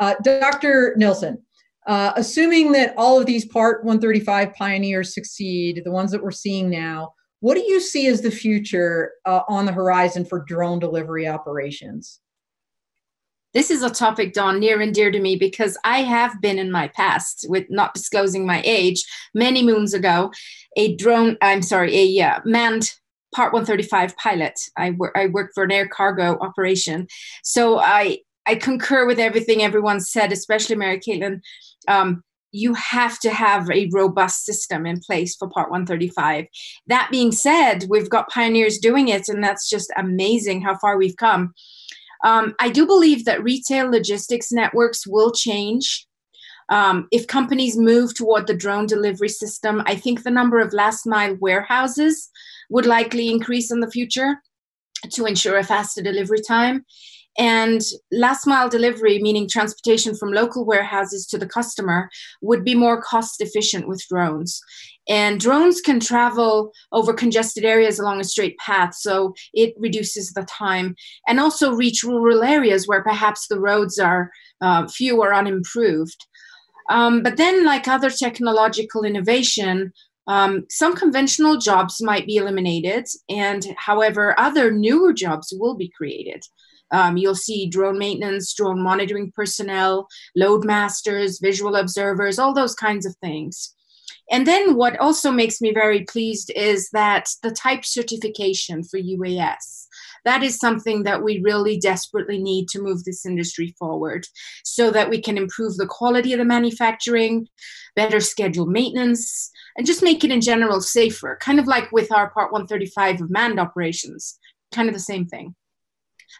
Uh, Dr. Nilsson, uh, assuming that all of these Part 135 pioneers succeed, the ones that we're seeing now, what do you see as the future uh, on the horizon for drone delivery operations? This is a topic, Dawn, near and dear to me because I have been in my past, with not disclosing my age, many moons ago, a drone, I'm sorry, a uh, manned Part 135 pilot. I, wor- I worked for an air cargo operation. So I, I concur with everything everyone said, especially Mary Caitlin. Um, you have to have a robust system in place for Part 135. That being said, we've got pioneers doing it, and that's just amazing how far we've come. Um, I do believe that retail logistics networks will change. Um, if companies move toward the drone delivery system, I think the number of last mile warehouses would likely increase in the future to ensure a faster delivery time. And last mile delivery, meaning transportation from local warehouses to the customer, would be more cost efficient with drones. And drones can travel over congested areas along a straight path, so it reduces the time. And also reach rural areas where perhaps the roads are uh, few or unimproved. Um, but then, like other technological innovation, um, some conventional jobs might be eliminated, and however, other newer jobs will be created. Um, you'll see drone maintenance, drone monitoring personnel, load masters, visual observers, all those kinds of things. And then what also makes me very pleased is that the type certification for UAS. That is something that we really desperately need to move this industry forward so that we can improve the quality of the manufacturing, better schedule maintenance, and just make it in general safer, kind of like with our Part 135 of manned operations, kind of the same thing.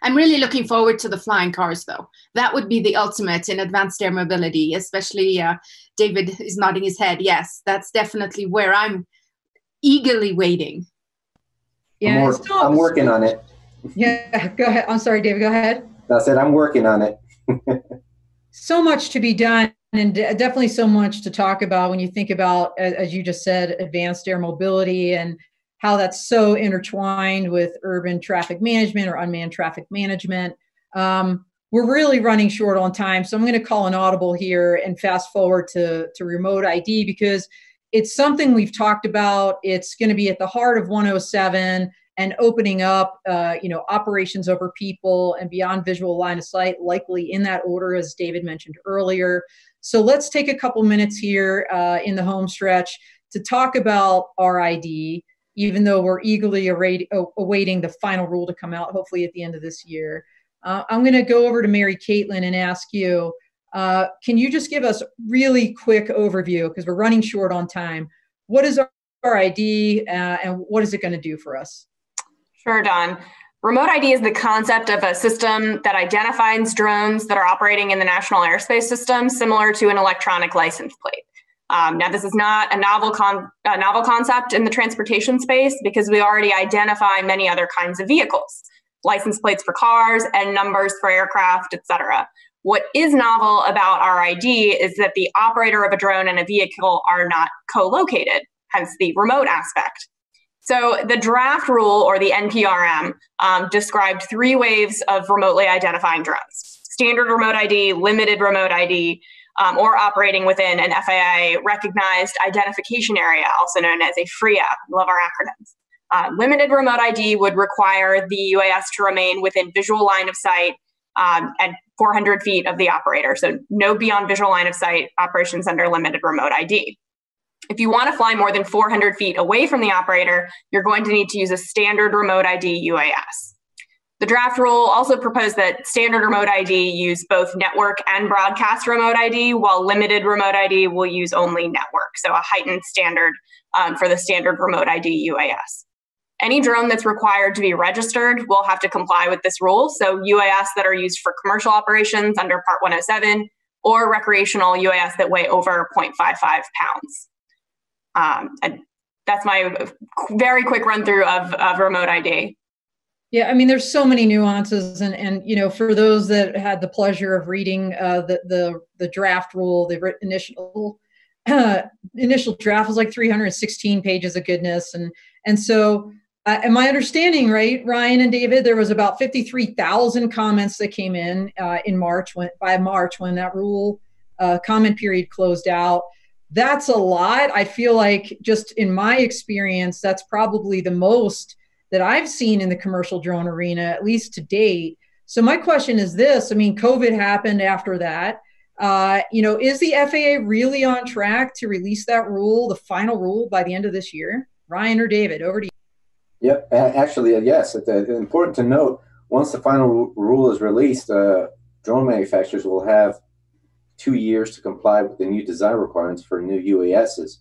I'm really looking forward to the flying cars, though. That would be the ultimate in advanced air mobility, especially uh, David is nodding his head. Yes, that's definitely where I'm eagerly waiting. Yeah, I'm, work, I'm working on it. Yeah, go ahead. I'm sorry, David, go ahead. I said I'm working on it. so much to be done and definitely so much to talk about when you think about as you just said advanced air mobility and how that's so intertwined with urban traffic management or unmanned traffic management. Um, we're really running short on time, so I'm going to call an audible here and fast forward to, to remote ID because it's something we've talked about. It's going to be at the heart of 107 and opening up, uh, you know, operations over people and beyond visual line of sight, likely in that order, as David mentioned earlier. So let's take a couple minutes here uh, in the home stretch to talk about RID even though we're eagerly awaiting the final rule to come out, hopefully at the end of this year. Uh, I'm going to go over to Mary Caitlin and ask you, uh, can you just give us a really quick overview because we're running short on time. What is RID uh, and what is it going to do for us? Sure, Dawn. Remote ID is the concept of a system that identifies drones that are operating in the national airspace system, similar to an electronic license plate. Um, now, this is not a novel, con- a novel concept in the transportation space because we already identify many other kinds of vehicles, license plates for cars and numbers for aircraft, etc. What is novel about RID is that the operator of a drone and a vehicle are not co-located, hence the remote aspect. So the draft rule or the NPRM um, described three waves of remotely identifying drones: standard remote ID, limited remote ID, um, or operating within an FAA recognized identification area, also known as a FRIA. Love our acronyms. Uh, limited remote ID would require the UAS to remain within visual line of sight um, at 400 feet of the operator. So, no beyond visual line of sight operations under limited remote ID. If you want to fly more than 400 feet away from the operator, you're going to need to use a standard remote ID UAS. The draft rule also proposed that standard remote ID use both network and broadcast remote ID, while limited remote ID will use only network, so a heightened standard um, for the standard remote ID UAS. Any drone that's required to be registered will have to comply with this rule. So UAS that are used for commercial operations under Part 107 or recreational UAS that weigh over 0.55 pounds. Um, that's my very quick run through of, of remote ID. Yeah, I mean, there's so many nuances, and and you know, for those that had the pleasure of reading uh, the the the draft rule, the initial uh, initial draft was like 316 pages of goodness, and and so am my understanding right, Ryan and David? There was about 53,000 comments that came in uh, in March when by March when that rule uh, comment period closed out. That's a lot. I feel like just in my experience, that's probably the most that I've seen in the commercial drone arena, at least to date. So my question is this: I mean, COVID happened after that. Uh, you know, is the FAA really on track to release that rule, the final rule, by the end of this year? Ryan or David, over to you. Yep, actually, uh, yes. It's uh, important to note once the final rule is released, uh, drone manufacturers will have two years to comply with the new design requirements for new UASs,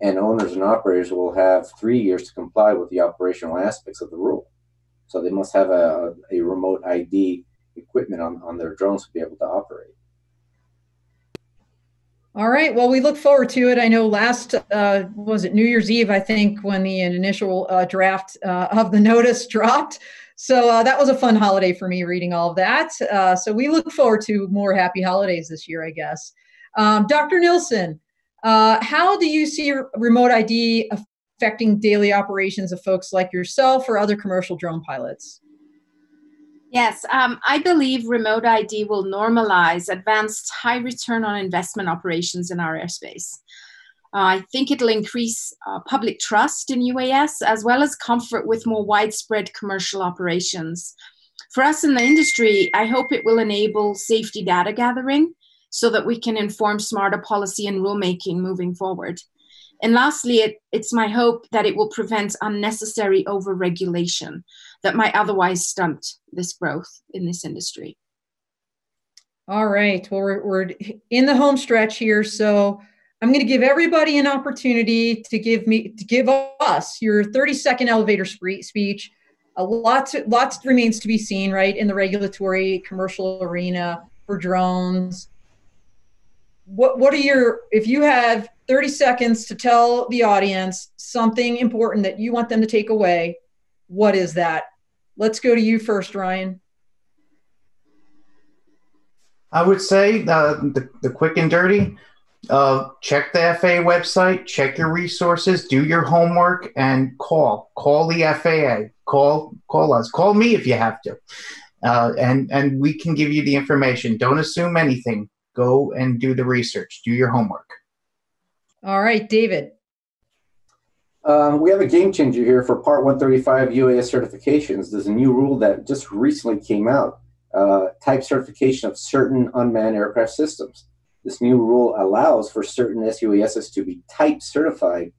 and owners and operators will have three years to comply with the operational aspects of the rule. So they must have a, a remote ID equipment on, on their drones to be able to operate. All right. Well, we look forward to it. I know last uh, was it New Year's Eve, I think, when the initial uh, draft uh, of the notice dropped. So uh, that was a fun holiday for me reading all of that. Uh, so we look forward to more happy holidays this year, I guess. Um, Dr. Nilsson, uh, how do you see remote ID affecting daily operations of folks like yourself or other commercial drone pilots? Yes, um, I believe remote ID will normalize advanced high return on investment operations in our airspace. Uh, I think it'll increase uh, public trust in UAS as well as comfort with more widespread commercial operations. For us in the industry, I hope it will enable safety data gathering so that we can inform smarter policy and rulemaking moving forward. And lastly, it, it's my hope that it will prevent unnecessary overregulation that might otherwise stunt this growth in this industry. All right. Well, we're, we're in the home stretch here. So I'm going to give everybody an opportunity to give me to give us your 30 second elevator speech. A lot lots remains to be seen, right, in the regulatory commercial arena for drones. What what are your if you have 30 seconds to tell the audience something important that you want them to take away? What is that? Let's go to you first, Ryan. I would say uh, the, the quick and dirty uh, check the FAA website, check your resources, do your homework, and call. Call the FAA. Call call us. Call me if you have to, uh, and and we can give you the information. Don't assume anything. Go and do the research. Do your homework. All right, David. Uh, we have a game changer here for Part 135 UAS certifications. There's a new rule that just recently came out. Uh, type certification of certain unmanned aircraft systems. This new rule allows for certain SUASs to be type certified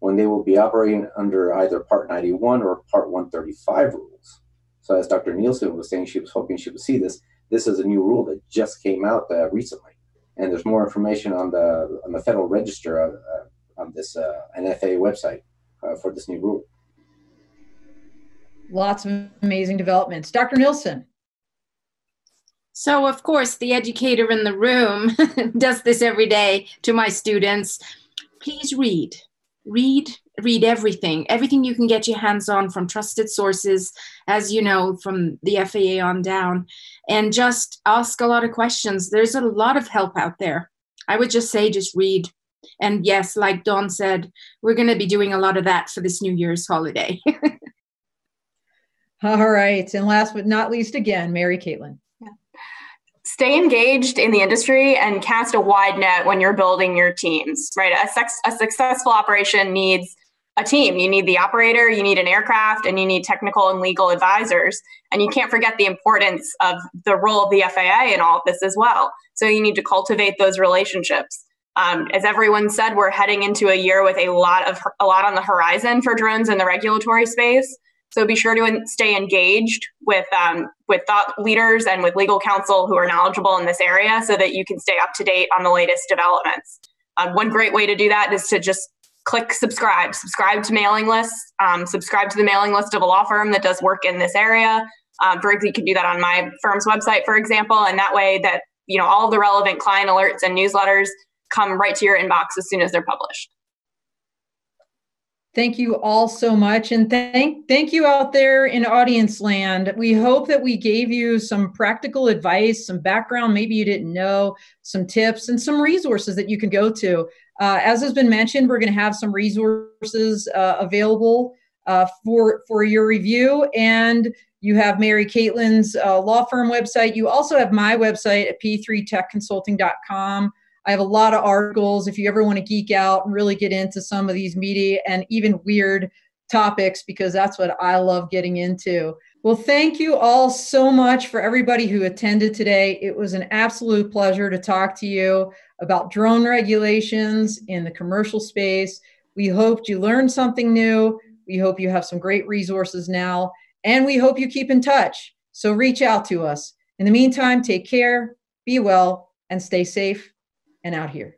when they will be operating under either Part 91 or Part 135 rules. So, as Dr. Nilsson was saying, she was hoping she would see this. This is a new rule that just came out uh, recently, and there's more information on the on the Federal Register uh, uh on this uh, FAA website uh, for this new rule. Lots of amazing developments, Dr. Nilsson. So, of course, the educator in the room does this every day to my students. Please read, read, read everything, everything you can get your hands on from trusted sources, as you know, from the FAA on down, and just ask a lot of questions. There's a lot of help out there. I would just say, just read. And yes, like Dawn said, we're going to be doing a lot of that for this New Year's holiday. All right. And last but not least, again, Mary Caitlin stay engaged in the industry and cast a wide net when you're building your teams, right? A, sex, a successful operation needs a team. You need the operator, you need an aircraft, and you need technical and legal advisors. And you can't forget the importance of the role of the FAA in all of this as well. So you need to cultivate those relationships. Um, as everyone said, we're heading into a year with a lot of a lot on the horizon for drones in the regulatory space. So be sure to stay engaged with um, with thought leaders and with legal counsel who are knowledgeable in this area, so that you can stay up to date on the latest developments. Um, one great way to do that is to just click subscribe, subscribe to mailing lists, um, subscribe to the mailing list of a law firm that does work in this area. Um, you can do that on my firm's website, for example, and that way that you know all the relevant client alerts and newsletters come right to your inbox as soon as they're published. Thank you all so much. And thank, thank you out there in audience land. We hope that we gave you some practical advice, some background maybe you didn't know, some tips, and some resources that you can go to. Uh, as has been mentioned, we're going to have some resources uh, available uh, for for your review. And you have Mary Caitlin's uh, law firm website. You also have my website at p3techconsulting.com. I have a lot of articles if you ever want to geek out and really get into some of these meaty and even weird topics because that's what I love getting into. Well, thank you all so much for everybody who attended today. It was an absolute pleasure to talk to you about drone regulations in the commercial space. We hoped you learned something new. We hope you have some great resources now, and we hope you keep in touch. So reach out to us. In the meantime, take care, be well, and stay safe and out here.